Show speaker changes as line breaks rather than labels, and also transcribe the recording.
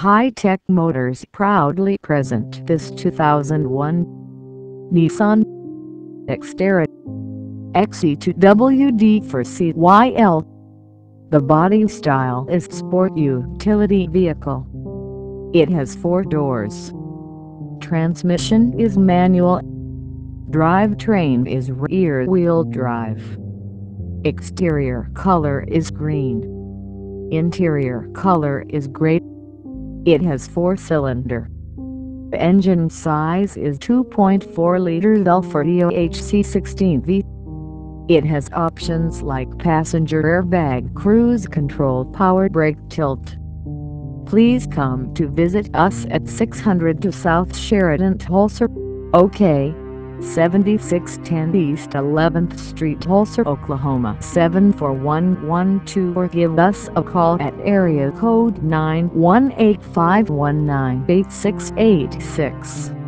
Hi-Tech Motors proudly present this 2001 Nissan Xterra XE2WD for CYL. The body style is sport utility vehicle. It has four doors. Transmission is manual. Drivetrain is rear-wheel drive. Exterior color is green. Interior color is gray. It has four-cylinder. Engine size is 2.4 liters L40 HC16V. It has options like passenger airbag cruise control power brake tilt. Please come to visit us at 600 to South Sheridan Tulsa. OK. 7610 East 11th Street Tulsa, Oklahoma 74112 or give us a call at area code 918-519-8686.